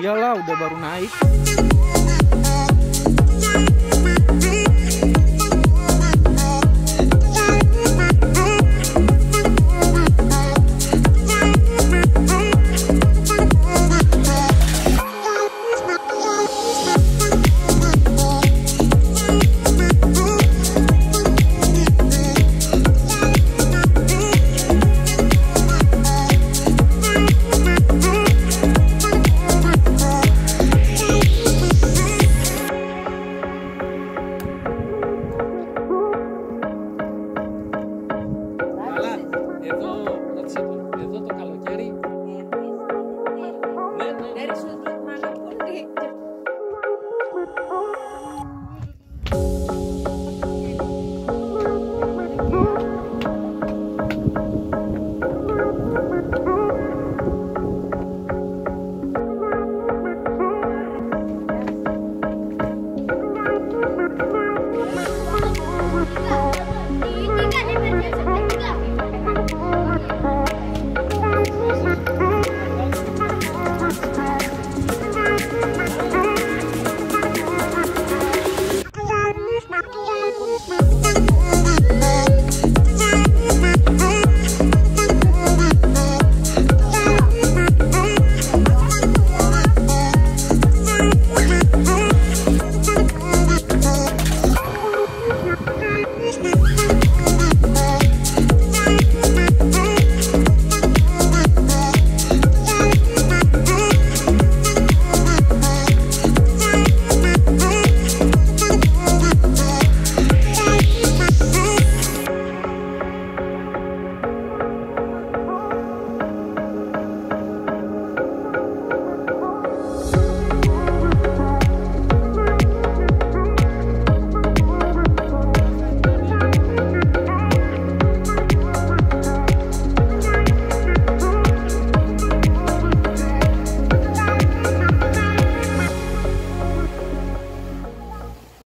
iyalah udah baru naik. you